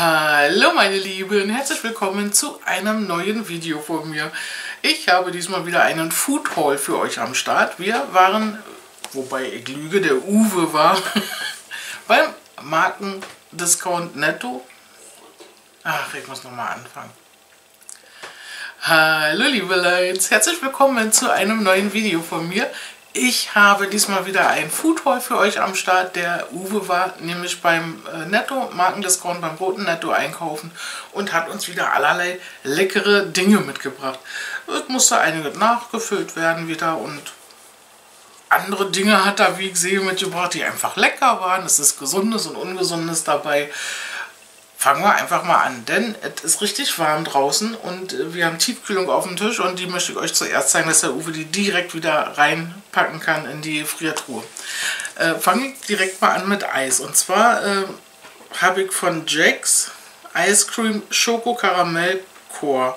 Hallo meine Lieben, herzlich willkommen zu einem neuen Video von mir. Ich habe diesmal wieder einen Food Haul für euch am Start. Wir waren, wobei ich lüge, der Uwe war, beim Markendiscount Netto. Ach, ich muss nochmal anfangen. Hallo liebe Leute, herzlich willkommen zu einem neuen Video von mir. Ich habe diesmal wieder ein Food Haul für euch am Start. Der Uwe war nämlich beim äh, Netto, Markendiscount, beim Roten Netto einkaufen und hat uns wieder allerlei leckere Dinge mitgebracht. Es musste einige nachgefüllt werden wieder und andere Dinge hat er, wie ich sehe, mitgebracht, die einfach lecker waren. Es ist Gesundes und Ungesundes dabei. Fangen wir einfach mal an, denn es ist richtig warm draußen und äh, wir haben Tiefkühlung auf dem Tisch und die möchte ich euch zuerst zeigen, dass der Uwe die direkt wieder reinpacken kann in die Friertruhe. Äh, Fange ich direkt mal an mit Eis und zwar äh, habe ich von Jax Ice Cream Schoko Karamell Core,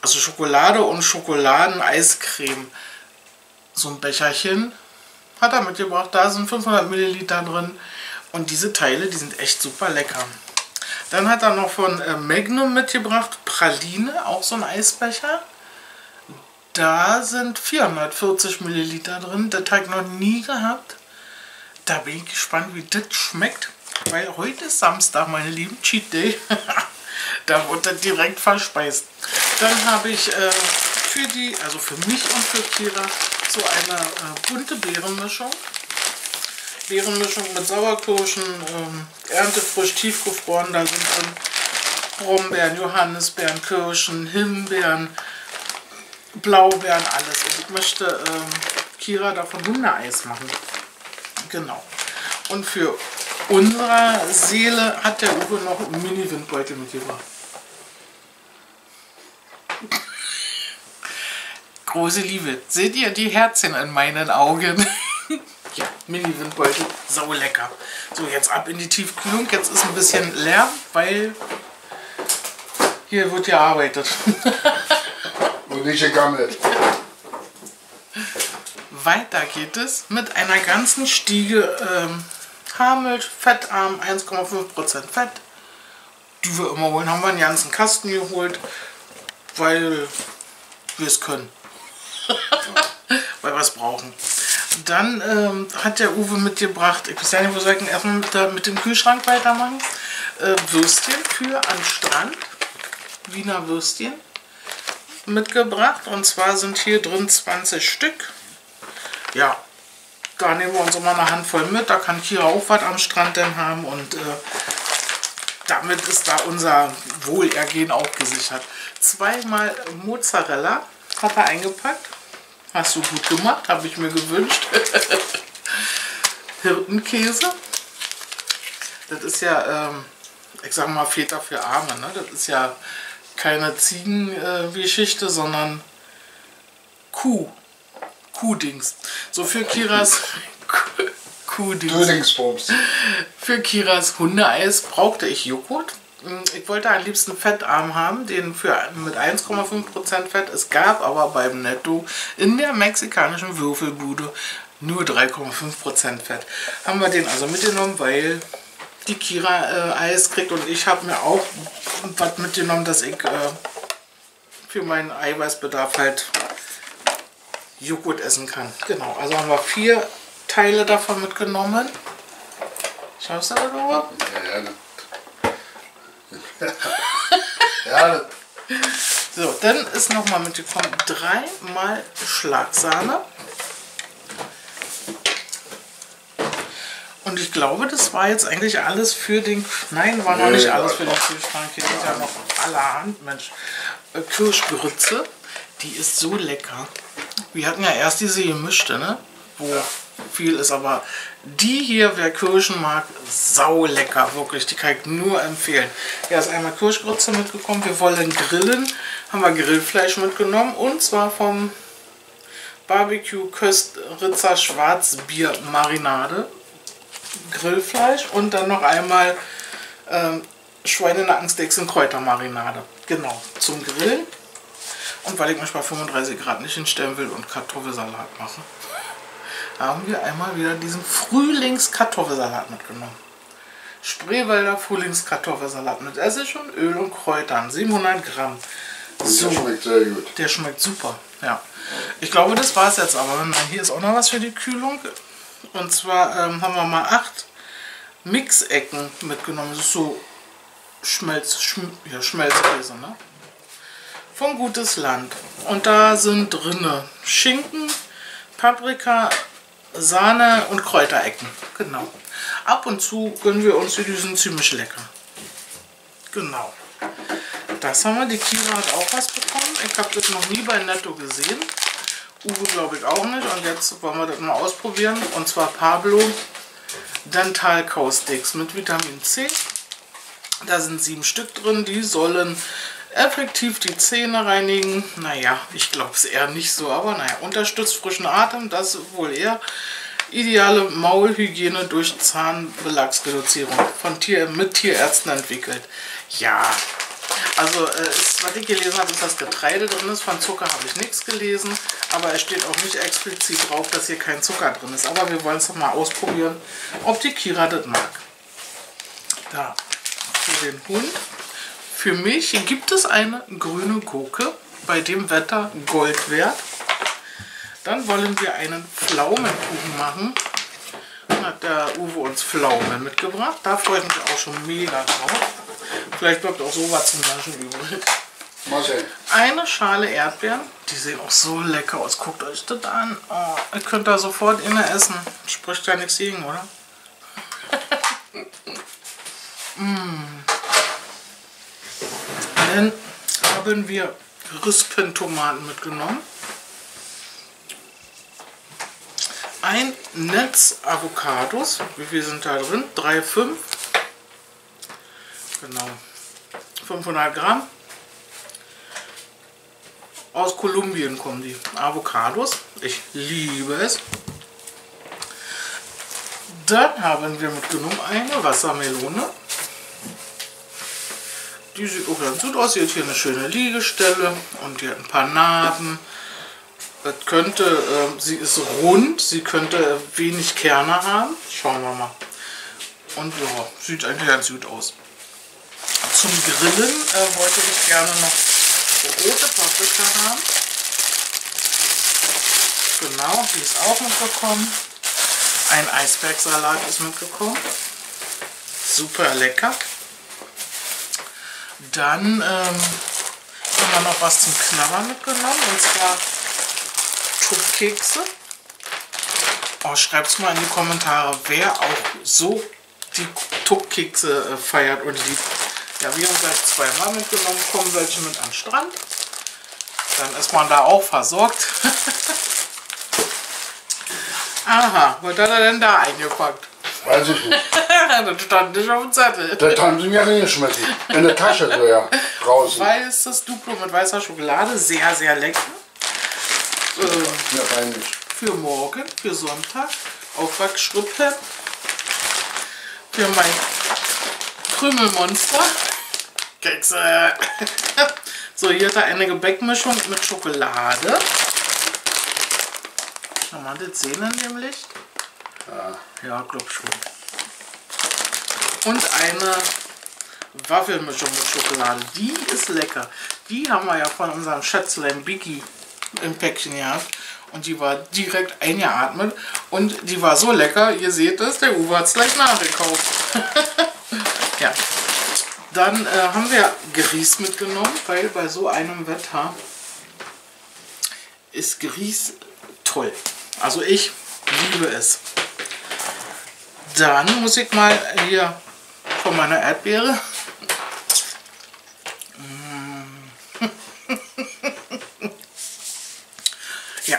also Schokolade und Schokoladen-Eiscreme. So ein Becherchen hat er mitgebracht, da sind 500 Milliliter drin und diese Teile, die sind echt super lecker. Dann hat er noch von äh, Magnum mitgebracht, Praline, auch so ein Eisbecher. Da sind 440 Milliliter drin. Das habe ich noch nie gehabt. Da bin ich gespannt, wie das schmeckt. Weil heute ist Samstag, meine lieben Cheat Day. da wird das direkt verspeist. Dann habe ich äh, für die, also für mich und für Kira, so eine äh, bunte Beerenmischung. Beerenmischung mit Sauerkirschen, ähm, Erntefrisch, tiefgefroren, da sind drin Brombeeren, Johannisbeeren, Kirschen, Himbeeren, Blaubeeren, alles. Und ich möchte ähm, Kira davon Hundeeis machen. Genau. Und für unsere Seele hat der Uwe noch einen Mini-Windbeutel mitgebracht. Große Liebe. Seht ihr die Herzchen in meinen Augen? Ja, Mini-Windbeutel, sau lecker. So, jetzt ab in die Tiefkühlung. Jetzt ist ein bisschen Lärm, weil hier wird gearbeitet. Und nicht gegammelt. Weiter geht es mit einer ganzen Stiege ähm, Haarmilch, fettarm, 1,5% Fett. Die wir immer holen, haben wir einen ganzen Kasten geholt, weil wir es können. weil wir es brauchen. Dann ähm, hat der Uwe mitgebracht, ich weiß ja nicht, wo soll ich erstmal mit, mit dem Kühlschrank weitermachen? Äh, Würstchen für am Strand. Wiener Würstchen mitgebracht. Und zwar sind hier drin 20 Stück. Ja, da nehmen wir uns immer eine Handvoll mit. Da kann Kira auch was am Strand dann haben. Und äh, damit ist da unser Wohlergehen auch gesichert. Zweimal Mozzarella hat er eingepackt. Hast du gut gemacht, habe ich mir gewünscht. Hirtenkäse. Das ist ja, ähm, ich sag mal, Väter für Arme. Ne? Das ist ja keine Ziegengeschichte, äh, sondern Kuh. Kuhdings. So für Kiras Kuhdings. Für Kiras Hundeeis brauchte ich Joghurt. Hm, ich wollte am liebsten fettarm haben, den für mit 1,5% Fett. Es gab aber beim Netto in der mexikanischen Würfelbude nur 3,5% Fett. Haben wir den also mitgenommen, weil die Kira äh, Eis kriegt und ich habe mir auch was mitgenommen, dass ich äh, für meinen Eiweißbedarf halt Joghurt essen kann. Genau, also haben wir vier Teile davon mitgenommen. Schaust du da drüber? Ja, ja ja. So, dann ist nochmal mitgekommen dreimal Schlagsahne. Und ich glaube, das war jetzt eigentlich alles für den... Nein, war noch nicht alles für den Kühlschrank. Hier ist ja noch allerhand, Mensch. Äh, Kirschgrütze, die ist so lecker. Wir hatten ja erst diese gemischte, ne? Wo viel ist, aber die hier, wer Kirschen mag, sau lecker, wirklich, die kann ich nur empfehlen. Ja, ist einmal Kirschgrütze mitgekommen, wir wollen grillen, haben wir Grillfleisch mitgenommen und zwar vom Barbecue Köstritzer Schwarzbier Marinade, Grillfleisch und dann noch einmal ähm, Schweinenackensteaks in Kräutermarinade. Genau, zum Grillen. Und weil ich mich bei 35 Grad nicht hinstellen will und Kartoffelsalat mache haben wir einmal wieder diesen Frühlingskartoffelsalat mitgenommen. Spreewälder Frühlingskartoffelsalat mit Essig und Öl und Kräutern. 700 Gramm. So. Der schmeckt sehr gut. Der schmeckt super, ja. Ich glaube, das war es jetzt aber. Hier ist auch noch was für die Kühlung. Und zwar ähm, haben wir mal acht Mixecken mitgenommen. Das ist so Schmelz, Schm ja, Schmelzkäse, ne? Von Gutes Land. Und da sind drinne Schinken, Paprika, Sahne und Kräuterecken. Genau. Ab und zu gönnen wir uns die, sind ziemlich lecker. Genau. Das haben wir. Die Kira hat auch was bekommen. Ich habe das noch nie bei Netto gesehen. Uwe glaube ich auch nicht. Und jetzt wollen wir das mal ausprobieren. Und zwar Pablo Dental Causticks mit Vitamin C. Da sind sieben Stück drin. Die sollen effektiv die Zähne reinigen. Naja, ich glaube es eher nicht so. Aber naja, unterstützt frischen Atem. Das wohl eher. Ideale Maulhygiene durch Zahnbelagsreduzierung von Tier, mit Tierärzten entwickelt. Ja, also äh, was ich gelesen habe, ist das Getreide drin ist. Von Zucker habe ich nichts gelesen. Aber es steht auch nicht explizit drauf, dass hier kein Zucker drin ist. Aber wir wollen es mal ausprobieren, ob die Kira das mag. Da, für den Hund. Für mich gibt es eine grüne Gurke, bei dem Wetter Gold wert. Dann wollen wir einen Pflaumenkuchen machen. Dann hat der Uwe uns Pflaumen mitgebracht. Da freue ich mich auch schon mega drauf. Vielleicht bleibt auch sowas zum Naschen übrig. Eine Schale Erdbeeren. Die sehen auch so lecker aus. Guckt euch das an. Oh, ihr könnt da sofort inne essen. Spricht ja nichts gegen, oder? mm. Dann haben wir Rispentomaten mitgenommen. Ein Netz Avocados. Wie viel sind da drin? 3, 5. Genau. 500 Gramm. Aus Kolumbien kommen die Avocados. Ich liebe es. Dann haben wir mitgenommen eine Wassermelone. Die sieht auch ganz gut aus. Sie hat hier eine schöne Liegestelle und die hat ein paar Narben. Das könnte, äh, sie ist rund, sie könnte wenig Kerne haben. Schauen wir mal. Und ja, sieht eigentlich ganz gut aus. Zum Grillen äh, wollte ich gerne noch rote Paprika haben. Genau, die ist auch mitgekommen. Ein Eisbergsalat ist mitgekommen. Super lecker. Dann ähm, haben wir noch was zum Knabbern mitgenommen. Und zwar Tuppkekse. Oh, Schreibt es mal in die Kommentare, wer auch so die Tuppkekse äh, feiert oder die ja, wir haben gleich zweimal mitgenommen, kommen welche mit am Strand. Dann ist man da auch versorgt. Aha, was hat er denn da eingepackt? Weiß ich nicht. Das stand nicht auf dem Zettel. Das haben sie mir reingeschmissen. In der Tasche so ja. Draußen. Weißes Duplo mit weißer Schokolade, sehr, sehr lecker. Äh, Ja, eigentlich. für morgen, für Sonntag, Aufbackschritte. Für mein Krümelmonster. Kekse. So, hier hat er eine Gebäckmischung mit Schokolade. Kann man das sehen in dem Licht? Ja, glaub schon. Und eine Waffelmischung mit Schokolade. Die ist lecker. Die haben wir ja von unserem Schätzlein Biggie im Päckchen gehabt. Und die war direkt eingeatmet. Und die war so lecker, ihr seht es, der Uwe hat es gleich nachgekauft. ja. Dann äh, haben wir Grieß mitgenommen, weil bei so einem Wetter ist Grieß toll. Also ich liebe es. Dann muss ich mal hier von meiner Erdbeere. ja,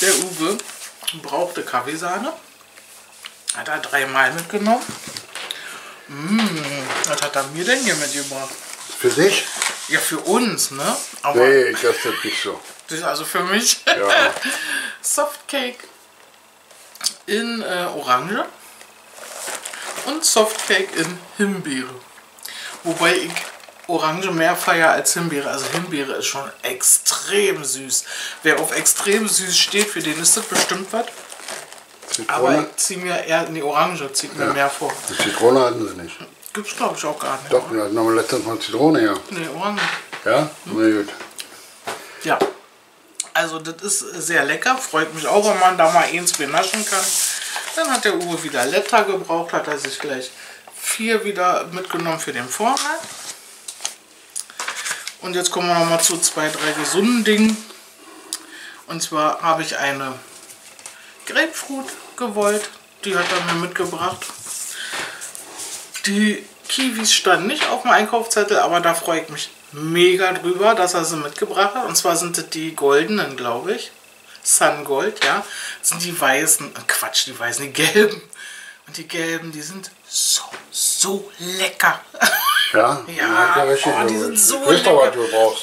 der Uwe brauchte Kaffeesahne. Hat er dreimal mitgenommen. Mmh, was hat er mir denn hier mitgebracht? Für dich? Ja, für uns, ne? Aber Nee, das nicht so. das ist also für mich. Ja. Softcake in äh, Orange und Softcake in Himbeere. Wobei ich Orange mehr feier als Himbeere. Also Himbeere ist schon extrem süß. Wer auf extrem süß steht, für den ist das bestimmt was. Aber Zitrone? ich ziehe mir eher die Orange, zieht mir Ja. mehr vor. Die Zitrone hatten sie nicht. Gibt's glaube ich auch gar nicht. Doch, wir hatten aber letztens mal Zitrone her. Nee, Orange. Ja? Na gut. Ja. Also das ist sehr lecker. Freut mich auch, wenn man da mal eins benaschen kann. Dann hat der Uwe wieder Letter gebraucht, hat er sich gleich vier wieder mitgenommen für den Vorrat. Und jetzt kommen wir noch mal zu zwei, drei gesunden Dingen. Und zwar habe ich eine Grapefruit gewollt. Die hat er mir mitgebracht. Die Kiwis standen nicht auf dem Einkaufszettel, aber da freue ich mich mega drüber, dass er sie mitgebracht hat. Und zwar sind das die goldenen, glaube ich. Sun Gold, ja. Das sind die weißen, äh, Quatsch, die weißen, die gelben. Und die gelben, die sind so, so lecker. Ja? Ja, ja oh, die sind so Ich lecker.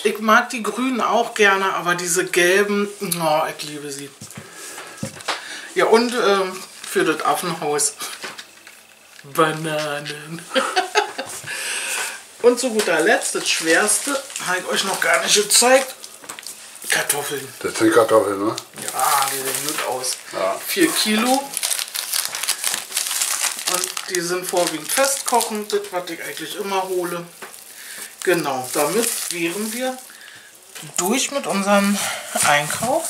Ich mag die grünen auch gerne, aber diese gelben, oh, ich liebe sie. Ja, und ähm, für das Affenhaus Bananen. und zu guter Letzt, das Schwerste, habe ich euch noch gar nicht gezeigt. Kartoffeln. Das sind Kartoffeln, ne? Ja, die sehen gut aus. Ja. 4 Kilo. Und die sind vorwiegend festkochend, das was ich eigentlich immer hole. Genau, damit wären wir durch mit unserem Einkauf.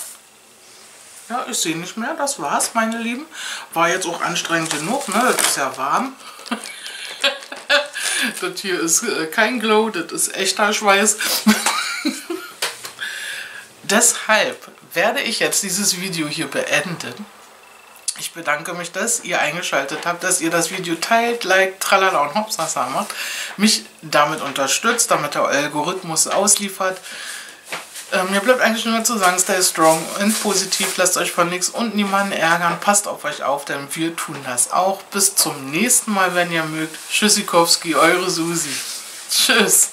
Ja, ich sehe nicht mehr, das war's, meine Lieben. War jetzt auch anstrengend genug, ne? Das ist ja warm. das hier ist äh, kein Glow, das ist echter Schweiß. Deshalb werde ich jetzt dieses Video hier beenden. Ich bedanke mich, dass ihr eingeschaltet habt, dass ihr das Video teilt, liked, tralala und hopsasa macht. Mich damit unterstützt, damit der Algorithmus ausliefert. Ähm, mir bleibt eigentlich nur zu sagen, stay strong und positiv, lasst euch von nichts und niemanden ärgern. Passt auf euch auf, denn wir tun das auch. Bis zum nächsten Mal, wenn ihr mögt. Tschüssikowski, eure Susi. Tschüss.